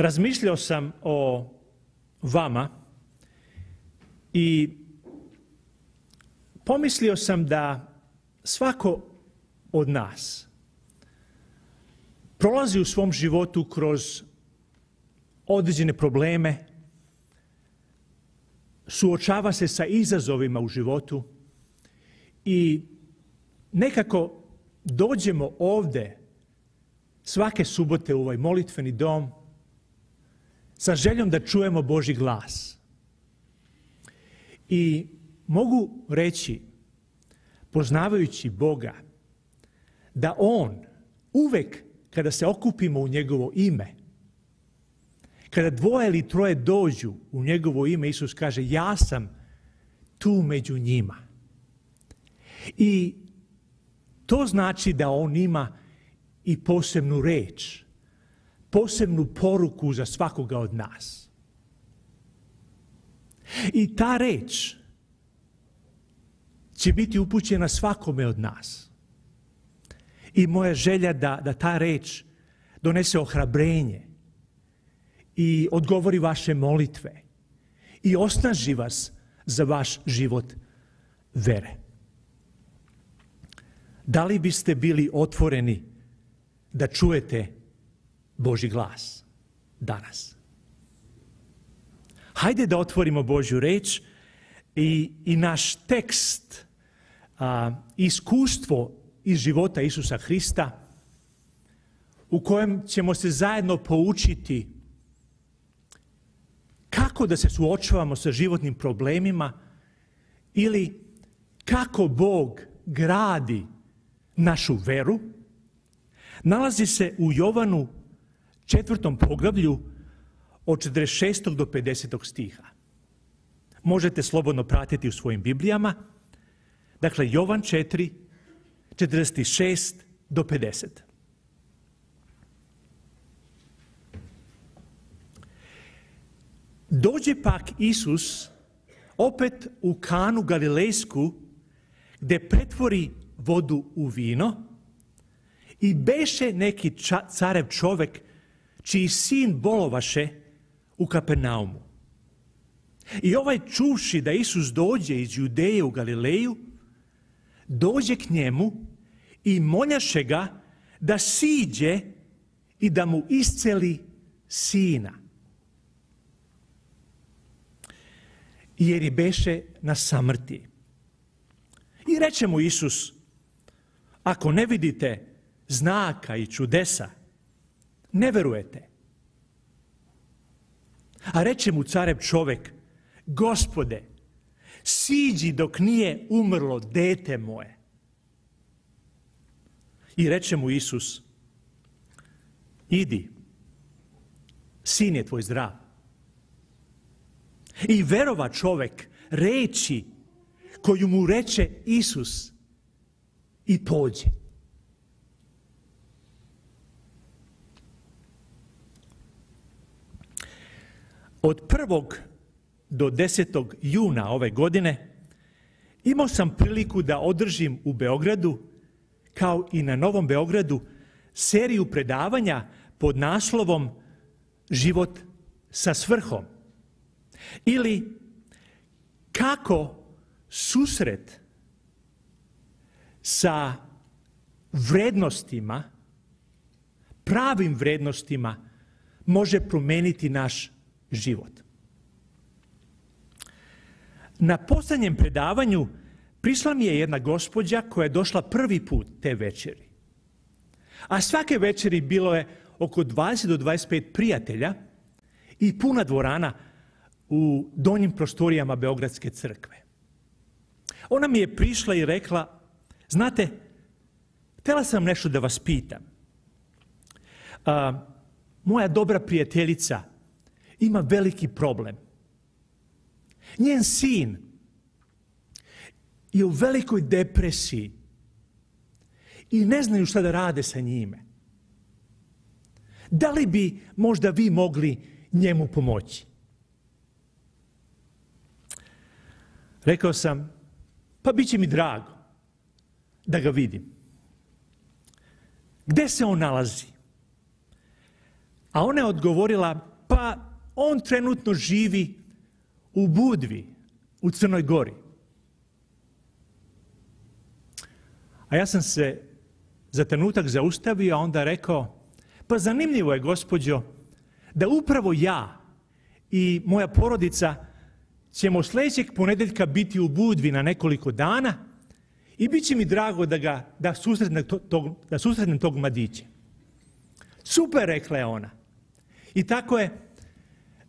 Razmišljao sam o vama i pomislio sam da svako od nas prolazi u svom životu kroz određene probleme, suočava se sa izazovima u životu i nekako dođemo ovde svake subote u ovaj molitveni dom sa željom da čujemo Boži glas. I mogu reći, poznavajući Boga, da On uvek kada se okupimo u njegovo ime, kada dvoje ili troje dođu u njegovo ime, Isus kaže, ja sam tu među njima. I to znači da on ima i posebnu reč, posebnu poruku za svakoga od nas. I ta reč će biti upućena svakome od nas. I moja želja da, da ta reč donese ohrabrenje i odgovori vaše molitve i osnaži vas za vaš život vere. Da li biste bili otvoreni da čujete Boži glas danas? Hajde da otvorimo Božju reč i, i naš tekst, a, iskustvo iz života Isusa Hrista, u kojem ćemo se zajedno poučiti kako da se suočavamo sa životnim problemima ili kako Bog gradi našu veru, nalazi se u Jovanu četvrtom poglavlju od 46. do 50. stiha. Možete slobodno pratiti u svojim Biblijama. Dakle, Jovan 4, 46 do 50. Dođe pak Isus opet u kanu Galilejsku gde pretvori vodu u vino i beše neki carev čovek čiji sin bolovaše u Kapernaumu. I ovaj čuši da Isus dođe iz Judeje u Galileju, dođe k njemu i moljaše ga da siđe i da mu isceli sina. Jer je beše na samrti. I reče mu Isus, ako ne vidite znaka i čudesa, ne verujete. A reče mu carev čovek, gospode, siđi dok nije umrlo dete moje. I reče mu Isus, idi, sin je tvoj zdrav. I verova čovek reči koju mu reče Isus i pođe. Od prvog do 10. juna ove godine imao sam priliku da održim u Beogradu, kao i na Novom Beogradu, seriju predavanja pod naslovom Život sa svrhom. Ili kako susret sa vrednostima, pravim vrednostima, može promeniti naš život. Na poslednjem predavanju prišla mi je jedna gospođa koja je došla prvi put te večeri. A svake večeri bilo je oko 20 do 25 prijatelja i puna dvorana u donjim prostorijama Beogradske crkve. Ona mi je prišla i rekla, znate, htela sam nešto da vas pitam. A, moja dobra prijateljica ima veliki problem. Njen sin je u velikoj depresiji i ne znaju šta da rade sa njime. Da li bi možda vi mogli njemu pomoći? Rekao sam, pa bit će mi drago da ga vidim. Gde se on nalazi? A ona je odgovorila, pa on trenutno živi u Budvi, u Crnoj Gori. A ja sam se za trenutak zaustavio, a onda rekao, pa zanimljivo je, gospođo, da upravo ja i moja porodica ćemo sljedećeg ponedeljka biti u Budvi na nekoliko dana i bit će mi drago da, ga, da, susretnem, tog, da susretnem tog mladića. Super, rekla je ona. I tako je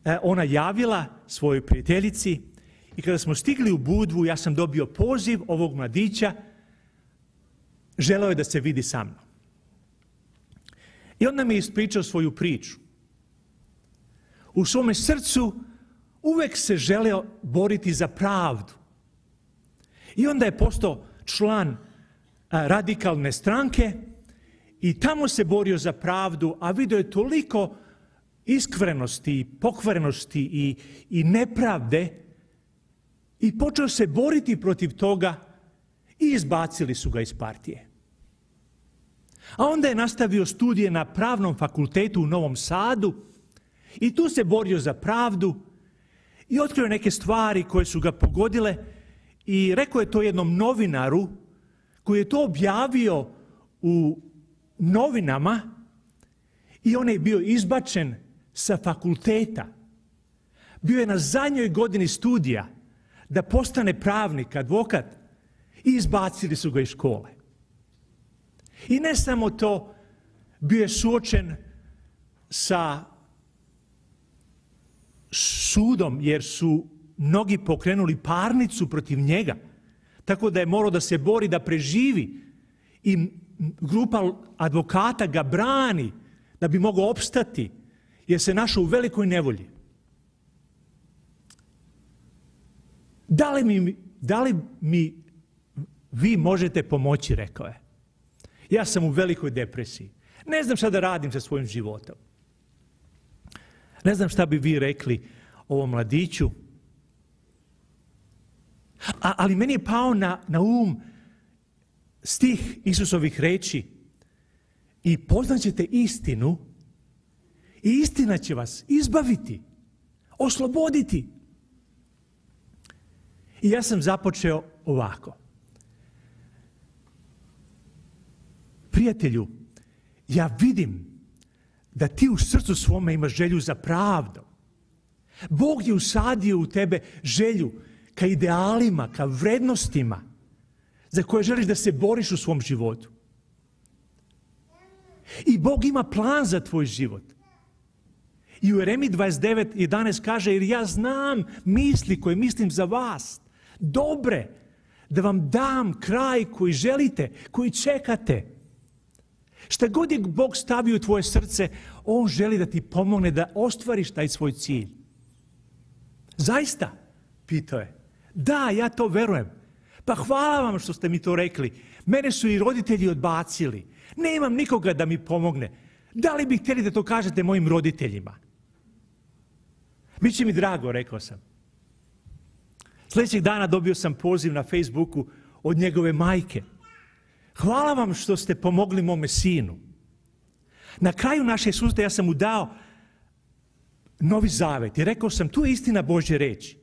e, ona javila svojoj prijateljici i kada smo stigli u Budvu, ja sam dobio poziv ovog mladića, želeo je da se vidi sa mnom. I onda mi je ispričao svoju priču. U svome srcu uvek se želeo boriti za pravdu. I onda je postao član radikalne stranke i tamo se borio za pravdu, a vidio je toliko iskrenosti, pokvarenosti i, i nepravde i počeo se boriti protiv toga i izbacili su ga iz partije. A onda je nastavio studije na pravnom fakultetu u Novom Sadu i tu se borio za pravdu i otkrio neke stvari koje su ga pogodile i rekao je to jednom novinaru koji je to objavio u novinama i on je bio izbačen sa fakulteta. Bio je na zadnjoj godini studija da postane pravnik, advokat i izbacili su ga iz škole. I ne samo to, bio je suočen sa sudom jer su mnogi pokrenuli parnicu protiv njega. Tako da je morao da se bori da preživi i grupa advokata ga brani da bi mogao opstati jer se našao u velikoj nevolji. Da li mi, da li mi vi možete pomoći, rekao je. Ja sam u velikoj depresiji. Ne znam šta da radim sa svojim životom. Ne znam šta bi vi rekli ovom mladiću. A, ali meni je pao na, na um stih Isusovih reči i poznaćete istinu i istina će vas izbaviti, osloboditi. I ja sam započeo ovako. Prijatelju, ja vidim da ti u srcu svome imaš želju za pravdom. Bog je usadio u tebe želju ka idealima, ka vrednostima za koje želiš da se boriš u svom životu. I Bog ima plan za tvoj život. I u Jeremi 29, 11 kaže, jer ja znam misli koje mislim za vas, dobre, da vam dam kraj koji želite, koji čekate. Šta god je Bog stavio u tvoje srce, On želi da ti pomogne da ostvariš taj svoj cilj. Zaista, pitao je. Da, ja to verujem. Pa hvala vam što ste mi to rekli. Mene su i roditelji odbacili. Nemam nikoga da mi pomogne. Da li bih htjeli da to kažete mojim roditeljima? Biće mi drago, rekao sam. Sljedećeg dana dobio sam poziv na Facebooku od njegove majke. Hvala vam što ste pomogli mome sinu. Na kraju naše suste ja sam mu dao novi zavet i rekao sam, tu je istina Božje reči.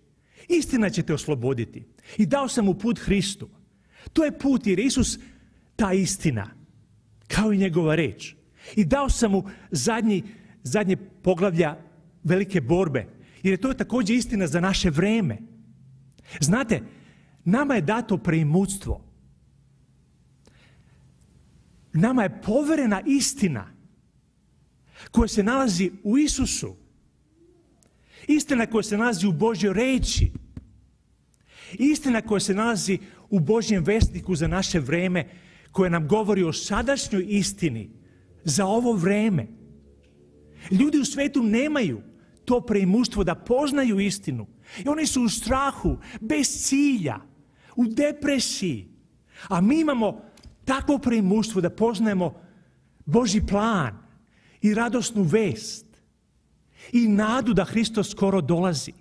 Istina će te osloboditi. I dao sam mu put Hristu. To je put jer Isus ta istina, kao i njegova reč. I dao sam mu zadnji, zadnje poglavlja velike borbe, jer je to također istina za naše vreme. Znate, nama je dato preimutstvo. Nama je poverena istina koja se nalazi u Isusu. Istina koja se nalazi u Božjoj reči. Istina koja se nalazi u Božjem vestniku za naše vreme, koja nam govori o sadašnjoj istini za ovo vreme. Ljudi u svetu nemaju to preimuštvo da poznaju istinu. I oni su u strahu, bez cilja, u depresiji. A mi imamo takvo preimuštvo da poznajemo Boži plan i radosnu vest i nadu da Hristos skoro dolazi.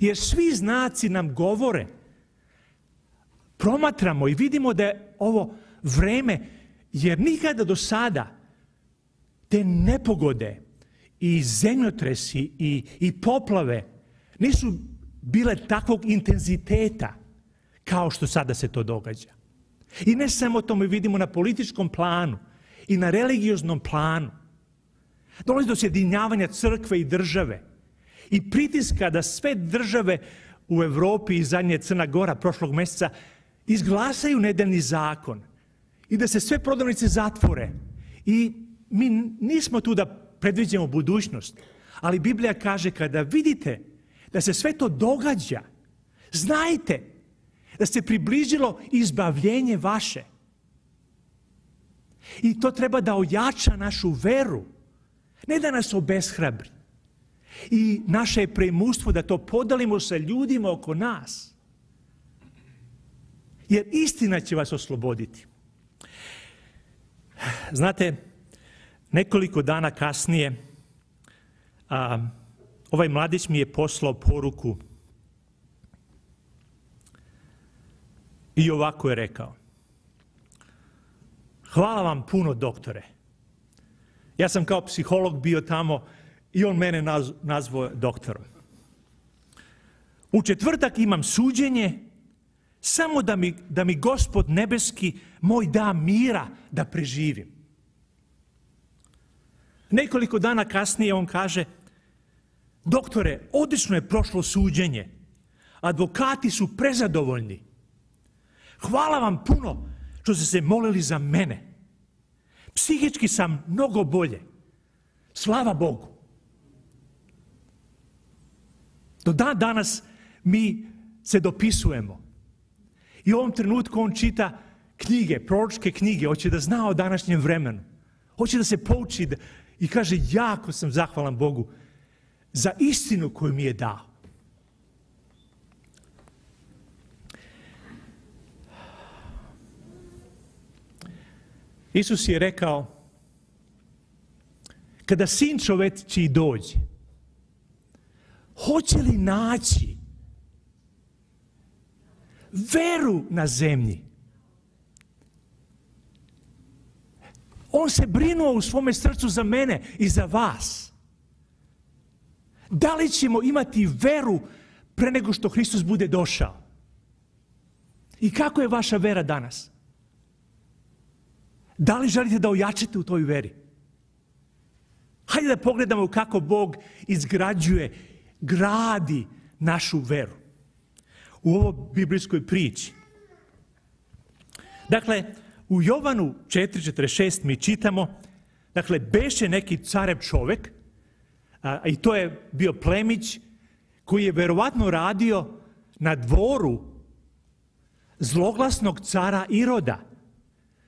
Jer svi znaci nam govore. Promatramo i vidimo da je ovo vreme, jer nikada do sada te nepogode i zemljotresi i, i poplave nisu bile takvog intenziteta kao što sada se to događa. I ne samo to mi vidimo na političkom planu i na religioznom planu. Dolazi do sjedinjavanja crkve i države i pritiska da sve države u Europi i zadnje Crna Gora prošlog mjeseca izglasaju nedeljni zakon i da se sve prodavnice zatvore. I mi nismo tu da predviđemo budućnost, ali Biblija kaže kada vidite da se sve to događa, znajte da se približilo izbavljenje vaše. I to treba da ojača našu veru, ne da nas obeshrabri. I naše je premustvo da to podelimo sa ljudima oko nas. Jer istina će vas osloboditi. Znate, nekoliko dana kasnije a, ovaj mladić mi je poslao poruku i ovako je rekao. Hvala vam puno, doktore. Ja sam kao psiholog bio tamo i on mene naz, nazvao doktorom. U četvrtak imam suđenje, samo da mi, da mi gospod nebeski moj da mira da preživim. Nekoliko dana kasnije on kaže, doktore, odlično je prošlo suđenje. Advokati su prezadovoljni. Hvala vam puno što ste se molili za mene. Psihički sam mnogo bolje. Slava Bogu. Do dan danas mi se dopisujemo. I u ovom trenutku on čita knjige, proročke knjige, hoće da zna o današnjem vremenu. Hoće da se pouči i kaže, jako sam zahvalan Bogu za istinu koju mi je dao. Isus je rekao, kada sin čoveči dođe, hoće li naći veru na zemlji? On se brinuo u svome srcu za mene i za vas. Da li ćemo imati veru pre nego što Hristos bude došao? I kako je vaša vera danas? Da li želite da ojačate u toj veri? Hajde da pogledamo kako Bog izgrađuje, gradi našu veru. U ovoj biblijskoj priči. Dakle, u Jovanu 4.46 mi čitamo, dakle, beše neki carev čovek, a, i to je bio plemić koji je verovatno radio na dvoru zloglasnog cara Iroda.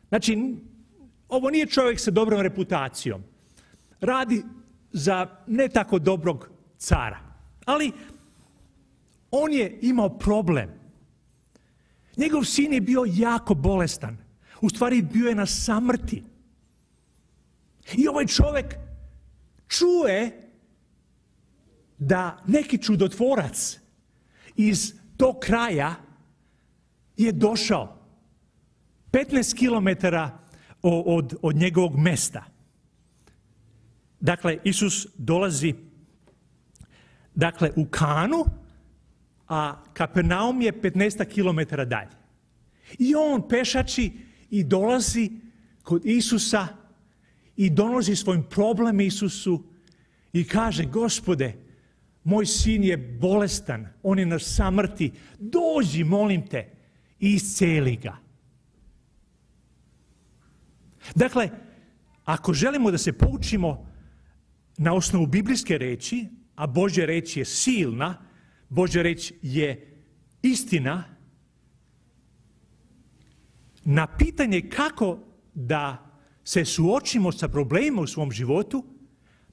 Znači, ovo nije čovjek sa dobrom reputacijom. Radi za ne tako dobrog cara. Ali on je imao problem. Njegov sin je bio jako bolestan. U stvari bio je na samrti. I ovaj čovjek čuje da neki čudotvorac iz tog kraja je došao 15 kilometara od, od njegovog mesta. Dakle, Isus dolazi dakle, u Kanu, a Kapernaum je 15 km dalje. I on pešači i dolazi kod Isusa i donosi svoj problem Isusu i kaže, gospode, moj sin je bolestan, on je na samrti, dođi, molim te, i isceli ga. Dakle, ako želimo da se poučimo na osnovu biblijske reči, a Božja reč je silna, Božja reč je istina, na pitanje kako da se suočimo sa problemima u svom životu,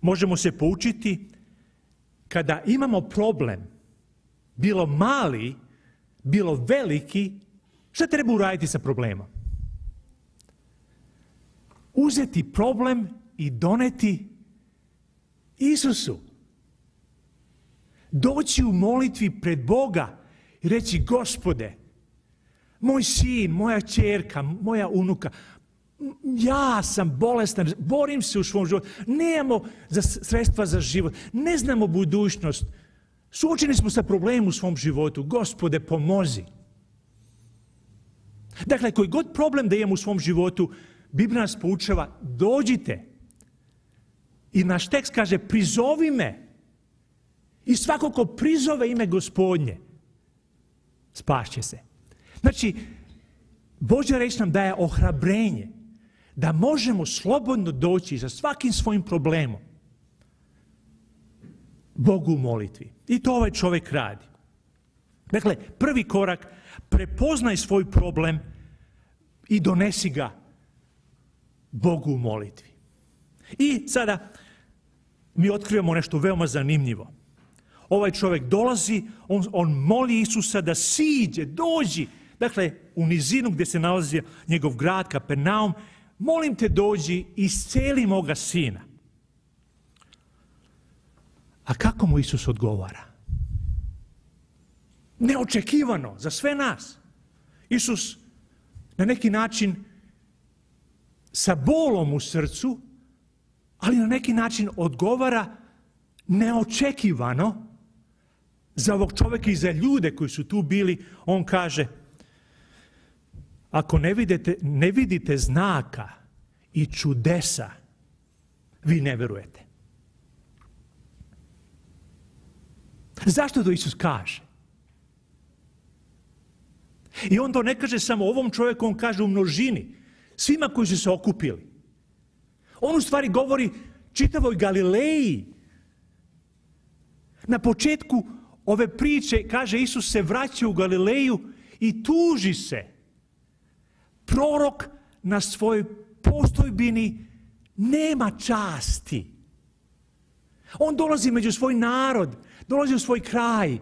možemo se poučiti kada imamo problem, bilo mali, bilo veliki, šta treba uraditi sa problemom? Uzeti problem i doneti Isusu. doći u molitvi pred Boga i reći gospode, moj sin, moja čerka, moja unuka, ja sam bolestan, borim se u svom životu, nemamo za sredstva za život, ne znamo budućnost, suočeni smo sa problemom u svom životu, gospode pomozi. Dakle, koji god problem da imamo u svom životu, Biblija nas poučava, dođite. I naš tekst kaže, prizovi me. I svako ko prizove ime gospodnje, spašće se. Znači, Božja reč nam daje ohrabrenje da možemo slobodno doći za svakim svojim problemom Bogu u molitvi. I to ovaj čovjek radi. Dakle, prvi korak, prepoznaj svoj problem i donesi ga Bogu u molitvi. I sada mi otkrivamo nešto veoma zanimljivo. Ovaj čovjek dolazi, on, on moli Isusa da siđe, dođi. Dakle, u nizinu gdje se nalazi njegov grad, Kapernaum, molim te dođi i isceli moga sina. A kako mu Isus odgovara? Neočekivano za sve nas. Isus na neki način sa bolom u srcu, ali na neki način odgovara neočekivano za ovog čovjeka i za ljude koji su tu bili. On kaže, ako ne vidite, ne vidite znaka i čudesa, vi ne verujete. Zašto to Isus kaže? I on to ne kaže samo ovom čovjeku, on kaže u množini. Svima koji su se okupili. On u stvari govori čitavoj Galileji. Na početku ove priče kaže Isus se vraća u Galileju i tuži se. Prorok na svojoj postojbini nema časti. On dolazi među svoj narod, dolazi u svoj kraj.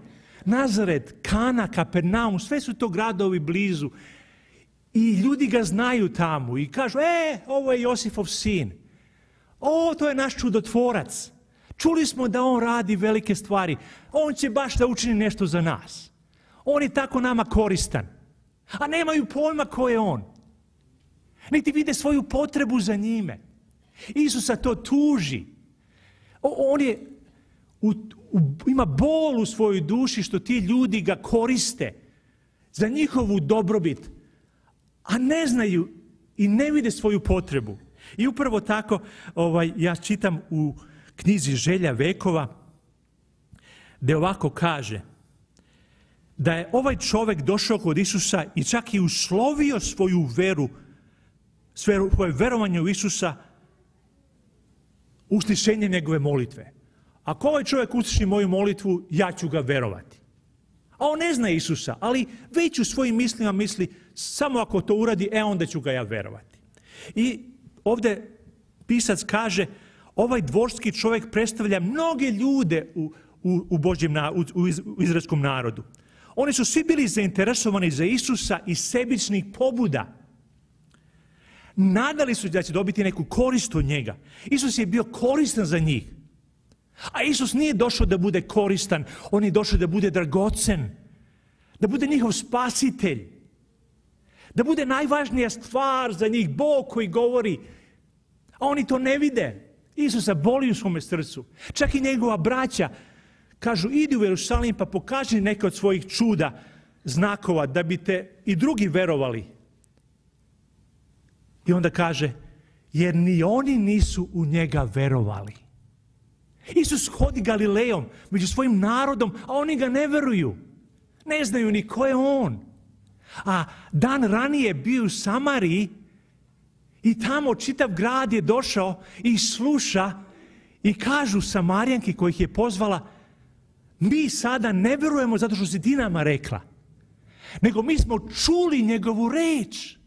Nazaret, Kana, Kapernaum, sve su to gradovi blizu. I ljudi ga znaju tamo i kažu, e, ovo je Josifov sin. O, to je naš čudotvorac. Čuli smo da on radi velike stvari. On će baš da učini nešto za nas. On je tako nama koristan. A nemaju pojma ko je on. Niti vide svoju potrebu za njime. Isusa to tuži. On je u, ima bol u svojoj duši što ti ljudi ga koriste za njihovu dobrobit, a ne znaju i ne vide svoju potrebu. I upravo tako ovaj, ja čitam u knjizi Želja vekova, gdje ovako kaže da je ovaj čovjek došao kod Isusa i čak i uslovio svoju veru, svoje verovanje u Isusa uslišenje njegove molitve. Ako ovaj čovjek usliši moju molitvu, ja ću ga verovati. A on ne zna Isusa, ali već u svojim mislima misli, samo ako to uradi, e onda ću ga ja verovati. I ovdje pisac kaže, ovaj dvorski čovjek predstavlja mnoge ljude u, u, u, Božjem, u, u izraelskom narodu. Oni su svi bili zainteresovani za Isusa i sebičnih pobuda. Nadali su da će dobiti neku korist od njega. Isus je bio koristan za njih. A Isus nije došao da bude koristan, on je došao da bude dragocen, da bude njihov spasitelj, da bude najvažnija stvar za njih, Bog koji govori, a oni to ne vide. Isusa boli u svome srcu. Čak i njegova braća kažu, idi u Jerusalim pa pokaži neke od svojih čuda, znakova, da bi te i drugi verovali. I onda kaže, jer ni oni nisu u njega verovali. Isus hodi Galilejom među svojim narodom, a oni ga ne veruju. Ne znaju ni ko je on. A dan ranije bio u Samariji i tamo čitav grad je došao i sluša i kažu Samarijanki kojih je pozvala mi sada ne verujemo zato što si ti nama rekla. Nego mi smo čuli njegovu reč.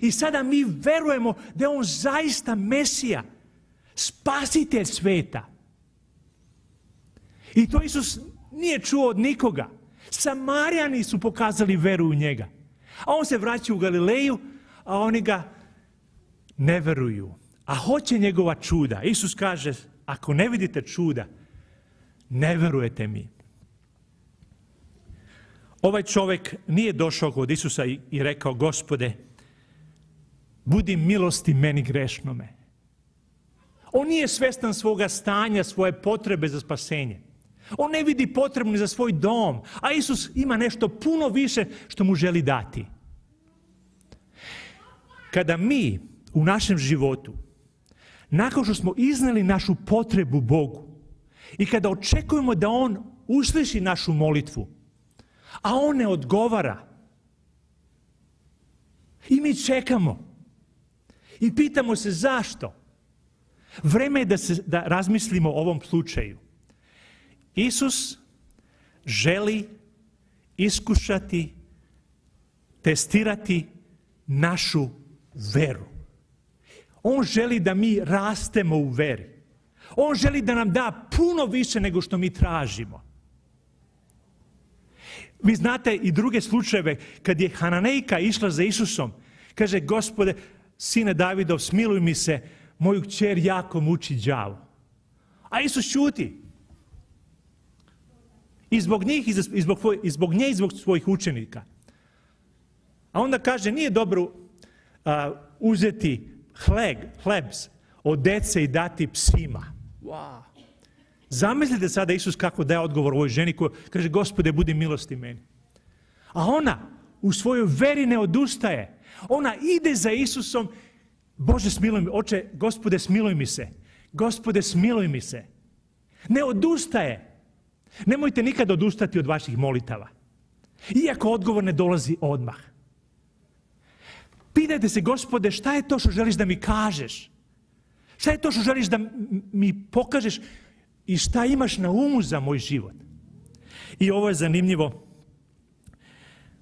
I sada mi verujemo da je on zaista Mesija spasitelj sveta. I to Isus nije čuo od nikoga. Samarijani su pokazali veru u njega. A on se vraća u Galileju, a oni ga ne veruju. A hoće njegova čuda. Isus kaže, ako ne vidite čuda, ne verujete mi. Ovaj čovjek nije došao kod Isusa i, rekao, gospode, budi milosti meni grešnome. On nije svestan svoga stanja, svoje potrebe za spasenje. On ne vidi potrebu ni za svoj dom, a Isus ima nešto puno više što mu želi dati. Kada mi u našem životu, nakon što smo iznali našu potrebu Bogu i kada očekujemo da On usliši našu molitvu, a On ne odgovara, i mi čekamo i pitamo se zašto, vreme je da, se, da razmislimo o ovom slučaju. Isus želi iskušati, testirati našu veru. On želi da mi rastemo u veri. On želi da nam da puno više nego što mi tražimo. Vi znate i druge slučajeve kad je Hananejka išla za Isusom. Kaže, gospode, sine Davidov, smiluj mi se, moju kćer jako muči đavo. A Isus čuti. I zbog njih, i zbog, i zbog nje, i zbog svojih učenika. A onda kaže, nije dobro a, uzeti hleb, hlebs od dece i dati psima. Wow. Zamislite sada Isus kako daje odgovor ovoj ženi koja kaže, gospode, budi milosti meni. A ona u svojoj veri ne odustaje. Ona ide za Isusom, Bože smiluj mi, oče, gospode smiluj mi se. Gospode smiluj mi se. Ne odustaje. Nemojte nikad odustati od vaših molitava. Iako odgovor ne dolazi odmah. Pitajte se, gospode, šta je to što želiš da mi kažeš? Šta je to što želiš da mi pokažeš i šta imaš na umu za moj život? I ovo je zanimljivo.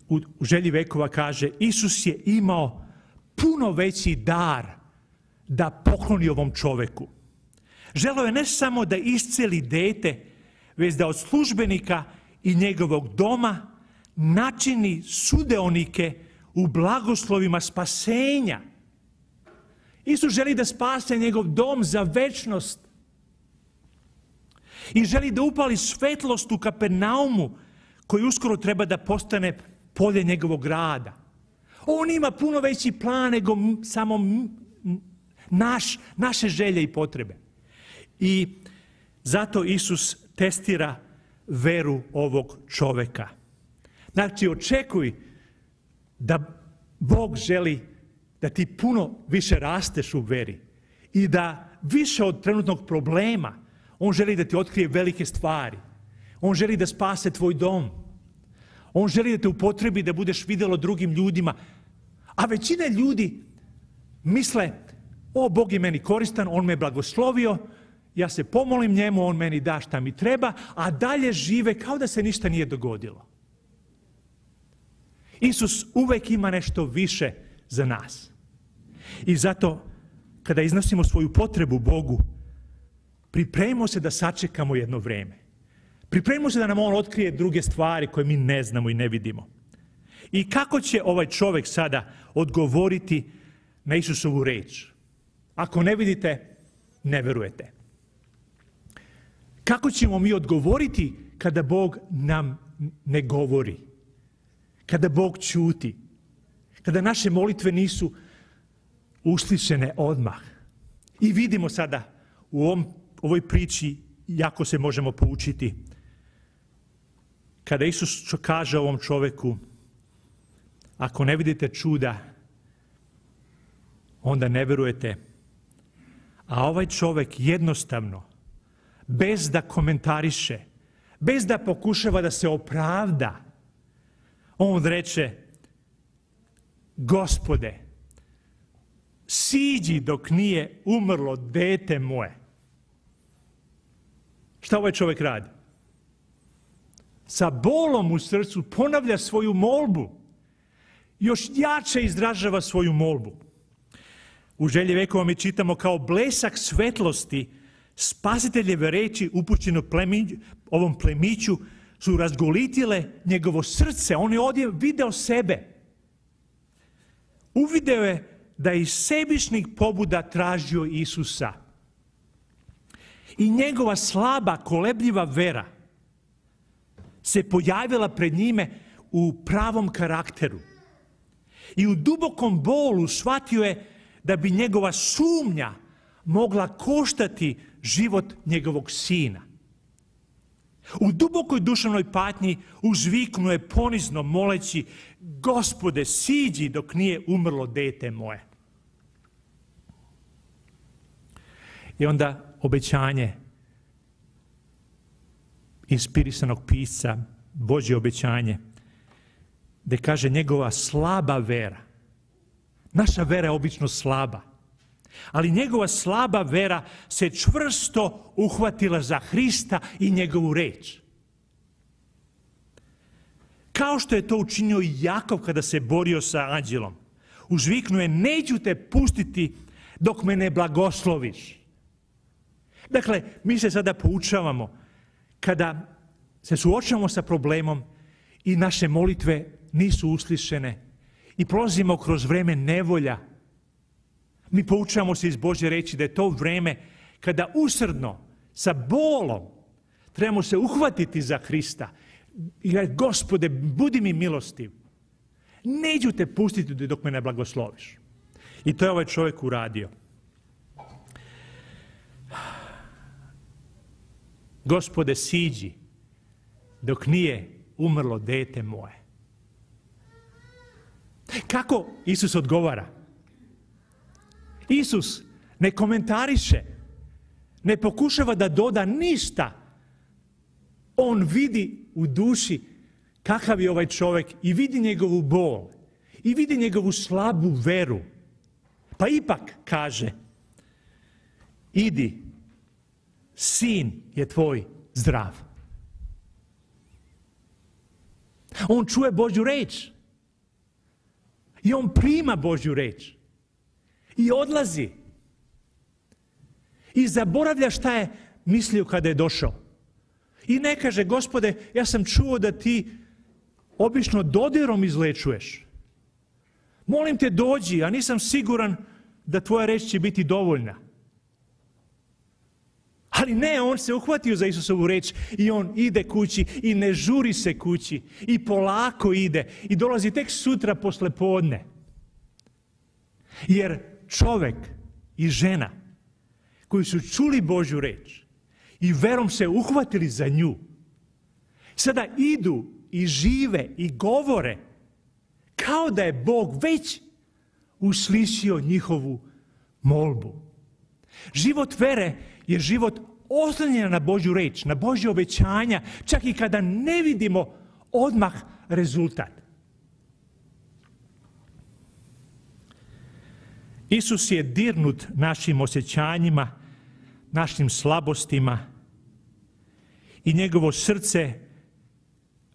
U, želji vekova kaže, Isus je imao puno veći dar da pokloni ovom čoveku. Želeo je ne samo da isceli dete, već da od službenika i njegovog doma načini sudeonike u blagoslovima spasenja. Isus želi da spase njegov dom za večnost. I želi da upali svetlost u Kapernaumu, koji uskoro treba da postane polje njegovog rada. On ima puno veći plan nego samo naš, naše želje i potrebe. I zato Isus testira veru ovog čoveka. Znači, očekuj da Bog želi da ti puno više rasteš u veri i da više od trenutnog problema On želi da ti otkrije velike stvari. On želi da spase tvoj dom. On želi da te upotrebi da budeš vidjelo drugim ljudima. A većina ljudi misle, o, Bog je meni koristan, On me blagoslovio, ja se pomolim njemu, On meni da šta mi treba, a dalje žive kao da se ništa nije dogodilo. Isus uvek ima nešto više za nas. I zato, kada iznosimo svoju potrebu Bogu, pripremimo se da sačekamo jedno vreme. Pripremimo se da nam On otkrije druge stvari koje mi ne znamo i ne vidimo. I kako će ovaj čovjek sada odgovoriti na Isusovu reč? Ako ne vidite, ne verujete. Kako ćemo mi odgovoriti kada Bog nam ne govori? Kada Bog čuti? Kada naše molitve nisu uslišene odmah? I vidimo sada u ovoj priči jako se možemo poučiti. Kada Isus kaže ovom čoveku, ako ne vidite čuda, onda ne verujete. A ovaj čovek jednostavno, bez da komentariše, bez da pokušava da se opravda, on reče, gospode, siđi dok nije umrlo dete moje. Šta ovaj čovjek radi? Sa bolom u srcu ponavlja svoju molbu. Još jače izražava svoju molbu. U želji vekova mi čitamo kao blesak svetlosti spasiteljeve reči upućeno plemiću, ovom plemiću su razgolitile njegovo srce. On je ovdje video sebe. Uvideo je da je iz sebičnih pobuda tražio Isusa. I njegova slaba, kolebljiva vera se pojavila pred njime u pravom karakteru. I u dubokom bolu shvatio je da bi njegova sumnja mogla koštati život njegovog sina. U dubokoj duševnoj patnji uzviknuo je ponizno moleći Gospode, siđi dok nije umrlo dete moje. I onda obećanje inspirisanog pisca, Božje obećanje, gdje kaže njegova slaba vera. Naša vera je obično slaba. Ali njegova slaba vera se čvrsto uhvatila za Hrista i njegovu reč. Kao što je to učinio i Jakov kada se borio sa anđelom. Užviknuo je, neću te pustiti dok me ne blagosloviš. Dakle, mi se sada poučavamo kada se suočavamo sa problemom i naše molitve nisu uslišene i prolazimo kroz vreme nevolja, mi poučavamo se iz Bože reći da je to vreme kada usrdno, sa bolom, trebamo se uhvatiti za Hrista i reći, gospode, budi mi milostiv. Neću te pustiti dok me ne blagosloviš. I to je ovaj čovjek uradio. Gospode, siđi dok nije umrlo dete moje. Kako Isus odgovara? Isus ne komentariše, ne pokušava da doda ništa. On vidi u duši kakav je ovaj čovjek i vidi njegovu bol i vidi njegovu slabu veru. Pa ipak kaže, idi, sin je tvoj zdrav. On čuje Božju reč. I on prima Božju reč. I odlazi. I zaboravlja šta je mislio kada je došao. I ne kaže, gospode, ja sam čuo da ti obično dodirom izlečuješ. Molim te dođi, a nisam siguran da tvoja reč će biti dovoljna. Ali ne, on se uhvatio za Isusovu reč i on ide kući i ne žuri se kući i polako ide i dolazi tek sutra posle podne. Jer čovjek i žena koji su čuli Božju reč i verom se uhvatili za nju, sada idu i žive i govore kao da je Bog već uslišio njihovu molbu. Život vere je život oslonjen na Božju reč, na Božje obećanja, čak i kada ne vidimo odmah rezultat. Isus je dirnut našim osjećanjima, našim slabostima i njegovo srce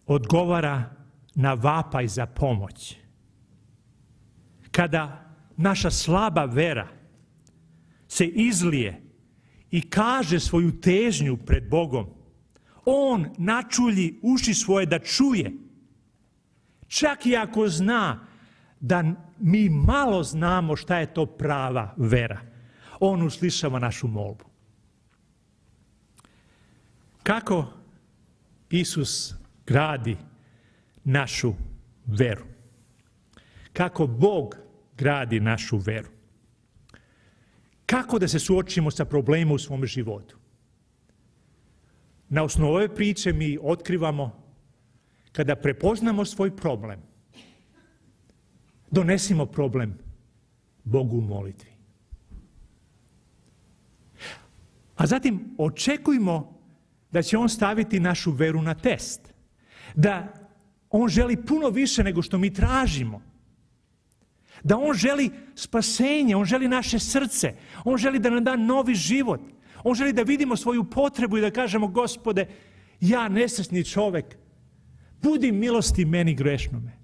odgovara na vapaj za pomoć. Kada naša slaba vera se izlije i kaže svoju težnju pred Bogom, on načulji uši svoje da čuje. Čak i ako zna da mi malo znamo šta je to prava vera. On uslišava našu molbu. Kako Isus gradi našu veru? Kako Bog gradi našu veru? Kako da se suočimo sa problemom u svom životu? Na osnovu ove priče mi otkrivamo kada prepoznamo svoj problem, donesimo problem Bogu u molitvi. A zatim očekujmo da će On staviti našu veru na test. Da On želi puno više nego što mi tražimo. Da On želi spasenje, On želi naše srce, On želi da nam da novi život. On želi da vidimo svoju potrebu i da kažemo, gospode, ja nesretni čovek, budi milosti meni grešnome.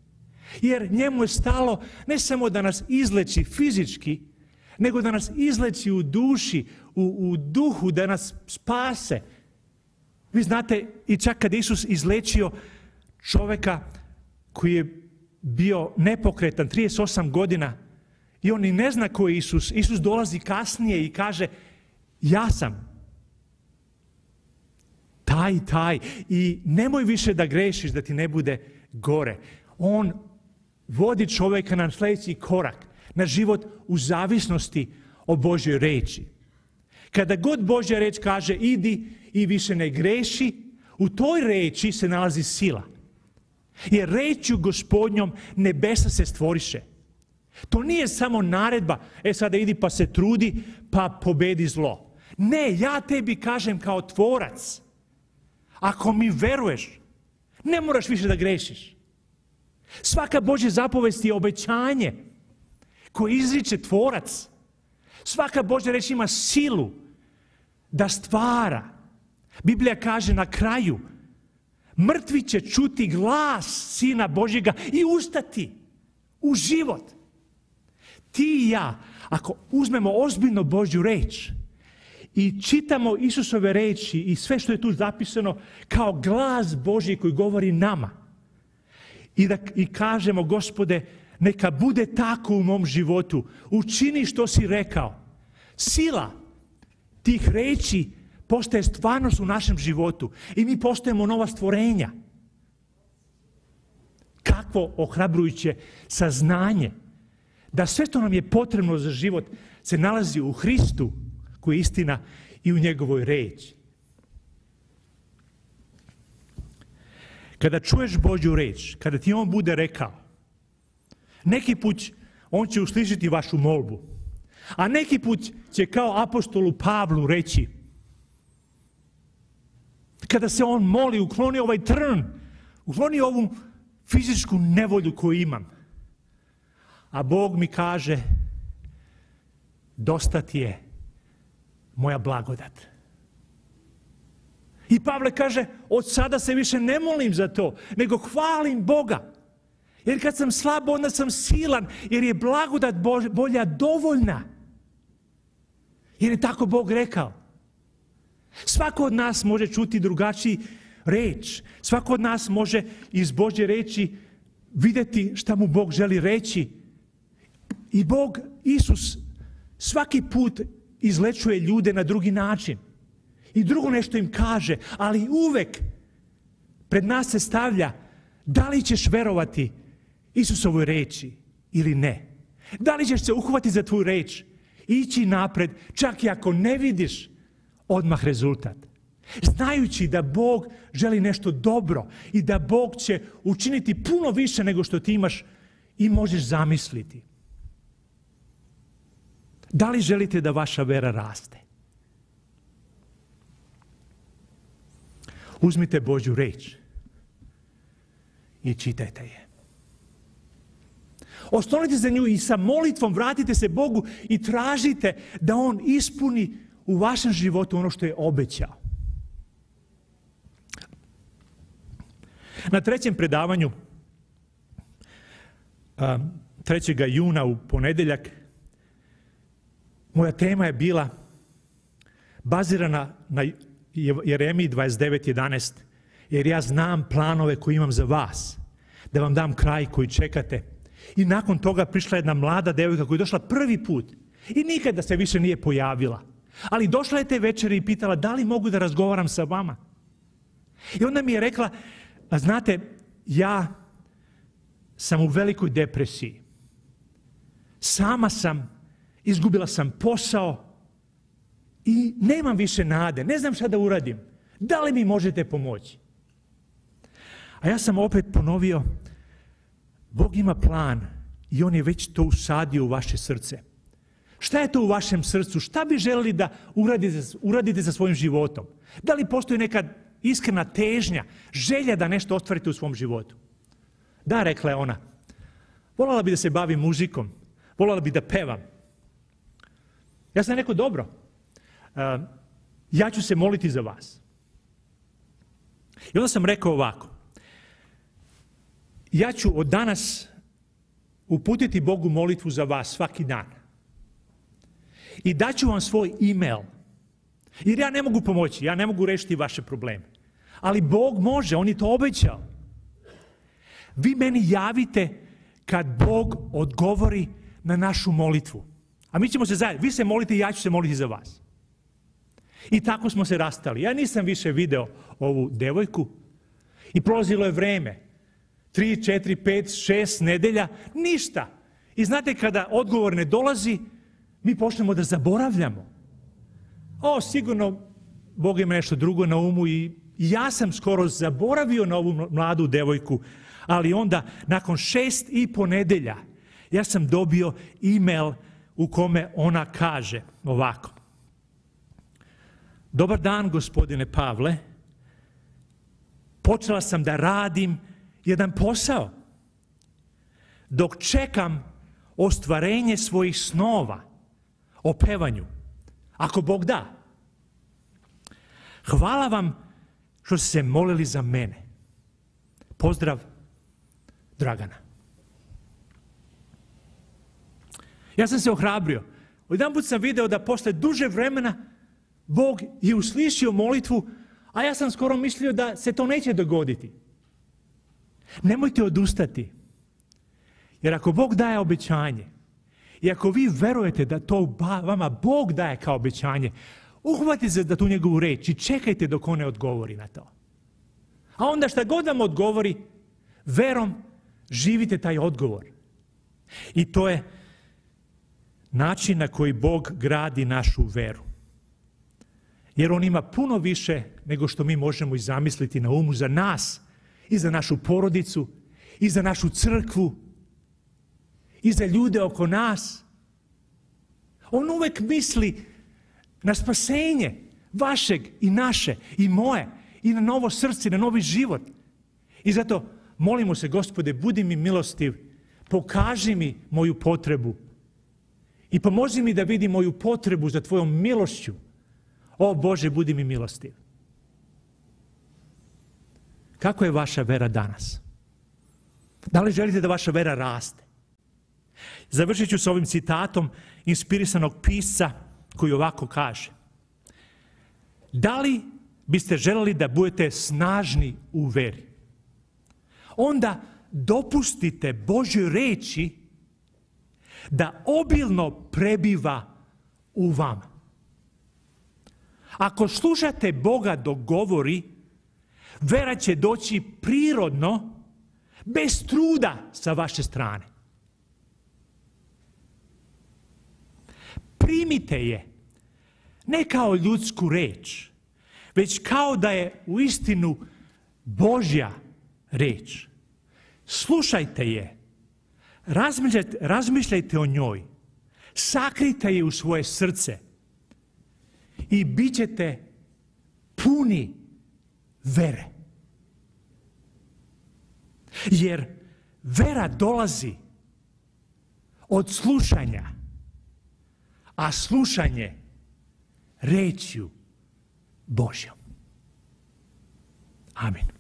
Jer njemu je stalo ne samo da nas izleči fizički, nego da nas izleči u duši, u, u duhu, da nas spase. Vi znate, i čak kad Isus izlečio čoveka koji je bio nepokretan 38 godina i on i ne zna ko je Isus. Isus dolazi kasnije i kaže ja sam. taj taj i nemoj više da grešiš da ti ne bude gore. On vodi čovjeka na sljedeći korak, na život u zavisnosti o Božoj reči. Kada god Božja reč kaže idi i više ne greši, u toj reči se nalazi sila. Jer rečju gospodnjom nebesa se stvoriše. To nije samo naredba, e sada idi pa se trudi, pa pobedi zlo. Ne, ja tebi kažem kao tvorac. Ako mi veruješ, ne moraš više da grešiš. Svaka Božja zapovest je obećanje koje izriče tvorac. Svaka Božja reč ima silu da stvara. Biblija kaže na kraju, mrtvi će čuti glas Sina Božjega i ustati u život. Ti i ja, ako uzmemo ozbiljno Božju reč i čitamo Isusove reči i sve što je tu zapisano kao glas Božji koji govori nama i, da, i kažemo, gospode, neka bude tako u mom životu, učini što si rekao. Sila tih reči postaje stvarnost u našem životu i mi postajemo nova stvorenja. Kakvo ohrabrujuće saznanje da sve što nam je potrebno za život se nalazi u Hristu, koji je istina, i u njegovoj reči. Kada čuješ Božju reč, kada ti On bude rekao, neki put On će uslišiti vašu molbu, a neki put će kao apostolu Pavlu reći, kada se on moli, ukloni ovaj trn, ukloni ovu fizičku nevolju koju imam. A Bog mi kaže, dosta ti je moja blagodat. I Pavle kaže, od sada se više ne molim za to, nego hvalim Boga. Jer kad sam slab, onda sam silan, jer je blagodat bolja dovoljna. Jer je tako Bog rekao. Svako od nas može čuti drugačiji reč. Svako od nas može iz Božje reći vidjeti šta mu Bog želi reći. I Bog, Isus, svaki put izlečuje ljude na drugi način. I drugo nešto im kaže, ali uvek pred nas se stavlja da li ćeš verovati Isusovoj reči ili ne. Da li ćeš se uhvati za tvoju reč, ići napred, čak i ako ne vidiš odmah rezultat. Znajući da Bog želi nešto dobro i da Bog će učiniti puno više nego što ti imaš i možeš zamisliti. Da li želite da vaša vera raste? Uzmite Božju reč i čitajte je. Oslonite za nju i sa molitvom vratite se Bogu i tražite da On ispuni u vašem životu ono što je obećao. Na trećem predavanju 3. juna u ponedeljak moja tema je bila bazirana na Jeremiji 29.11 jer ja znam planove koje imam za vas da vam dam kraj koji čekate. I nakon toga prišla jedna mlada devojka koja je došla prvi put i nikada se više nije pojavila. Ali došla je te večeri i pitala da li mogu da razgovaram sa vama. I onda mi je rekla, znate, ja sam u velikoj depresiji. Sama sam, izgubila sam posao i nemam više nade, ne znam šta da uradim. Da li mi možete pomoći? A ja sam opet ponovio, Bog ima plan i On je već to usadio u vaše srce. Šta je to u vašem srcu? Šta bi želili da uradite, uradite sa svojim životom? Da li postoji neka iskrena težnja, želja da nešto ostvarite u svom životu? Da, rekla je ona. Volala bi da se bavim muzikom. Volala bi da pevam. Ja sam rekao, dobro. ja ću se moliti za vas. I onda sam rekao ovako. Ja ću od danas uputiti Bogu molitvu za vas svaki dan i daću vam svoj e-mail. Jer ja ne mogu pomoći, ja ne mogu rešiti vaše probleme. Ali Bog može, On je to obećao. Vi meni javite kad Bog odgovori na našu molitvu. A mi ćemo se zajedno, vi se molite i ja ću se moliti za vas. I tako smo se rastali. Ja nisam više video ovu devojku i prolazilo je vreme. Tri, četiri, pet, šest nedelja, ništa. I znate kada odgovor ne dolazi, mi počnemo da zaboravljamo. O, sigurno Bog ima nešto drugo na umu i ja sam skoro zaboravio na ovu mladu devojku, ali onda nakon šest i po nedelja ja sam dobio e-mail u kome ona kaže ovako. Dobar dan, gospodine Pavle. Počela sam da radim jedan posao. Dok čekam ostvarenje svojih snova o pevanju. Ako Bog da. Hvala vam što ste se molili za mene. Pozdrav, Dragana. Ja sam se ohrabrio. Jedan put sam video da posle duže vremena Bog je uslišio molitvu, a ja sam skoro mislio da se to neće dogoditi. Nemojte odustati. Jer ako Bog daje obećanje, i ako vi verujete da to vama Bog daje kao obećanje, uhvatite se da tu njegovu reč i čekajte dok on ne odgovori na to. A onda šta god vam odgovori, verom živite taj odgovor. I to je način na koji Bog gradi našu veru. Jer on ima puno više nego što mi možemo i zamisliti na umu za nas i za našu porodicu i za našu crkvu i za ljude oko nas. On uvek misli na spasenje vašeg i naše i moje i na novo srce, na novi život. I zato molimo se, gospode, budi mi milostiv, pokaži mi moju potrebu i pomozi mi da vidim moju potrebu za tvojom milošću. O Bože, budi mi milostiv. Kako je vaša vera danas? Da li želite da vaša vera raste? Završit ću s ovim citatom inspirisanog pisca koji ovako kaže. Da li biste želeli da budete snažni u veri? Onda dopustite Božoj reči da obilno prebiva u vama. Ako slušate Boga dok govori, vera će doći prirodno, bez truda sa vaše strane. Primite je. Ne kao ljudsku reč, već kao da je u istinu Božja reč. Slušajte je, razmišljajte, razmišljajte o njoj, sakrite je u svoje srce. I bit ćete puni vere. Jer vera dolazi od slušanja a slušanje rečju Božjom. Amin.